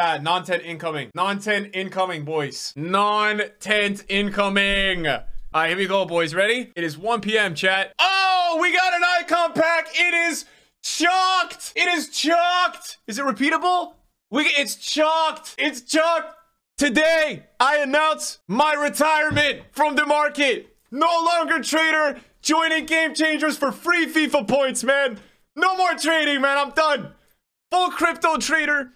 Chat, non-tent incoming. Non-tent incoming, boys. Non-tent incoming. All right, here we go, boys. Ready? It is 1 p.m., chat. Oh, we got an icon pack. It is chalked. It is chalked. Is it repeatable? We, it's chalked. It's chalked. Today, I announce my retirement from the market. No longer trader. Joining Game Changers for free FIFA points, man. No more trading, man. I'm done. Full crypto trader.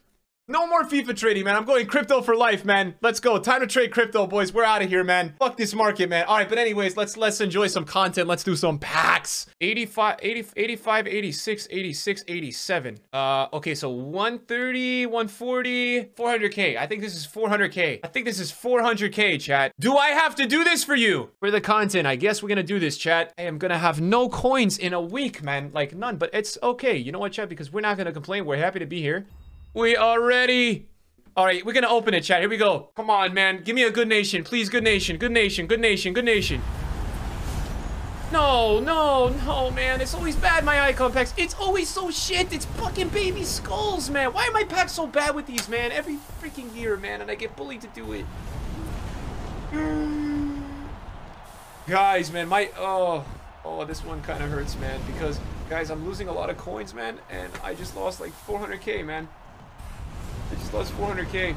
No more FIFA trading, man. I'm going crypto for life, man. Let's go. Time to trade crypto, boys. We're out of here, man. Fuck this market, man. All right, but anyways, let's let's enjoy some content. Let's do some packs. 85, 80, 85, 86, 86, 87. Uh, okay, so 130, 140, 400k. I think this is 400k. I think this is 400k, chat. Do I have to do this for you? For the content, I guess we're gonna do this, chat. I am gonna have no coins in a week, man. Like, none, but it's okay. You know what, chat? Because we're not gonna complain. We're happy to be here. We are ready. All right, we're gonna open it, chat. Here we go. Come on, man. Give me a good nation. Please, good nation. Good nation. Good nation. Good nation. No, no, no, man. It's always bad, my icon packs. It's always so shit. It's fucking baby Scholes, man. Why are my packs so bad with these, man? Every freaking year, man. And I get bullied to do it. Guys, man, my... Oh, oh, this one kind of hurts, man. Because, guys, I'm losing a lot of coins, man. And I just lost like 400k, man. Lost 400k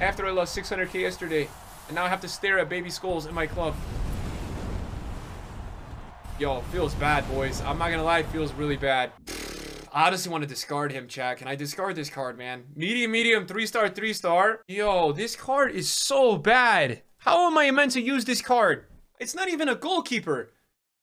after I lost 600k yesterday. And now I have to stare at baby Scholes in my club. Yo, feels bad, boys. I'm not gonna lie, feels really bad. I honestly want to discard him, chat. Can I discard this card, man? Medium, medium, three star, three star. Yo, this card is so bad. How am I meant to use this card? It's not even a goalkeeper.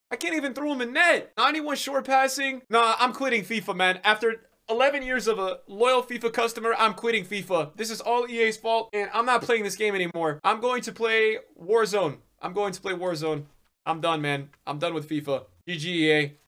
I can't even throw him in net. 91 short passing. Nah, I'm quitting FIFA, man. After 11 years of a loyal FIFA customer, I'm quitting FIFA. This is all EA's fault, and I'm not playing this game anymore. I'm going to play Warzone. I'm going to play Warzone. I'm done, man. I'm done with FIFA. GG EA.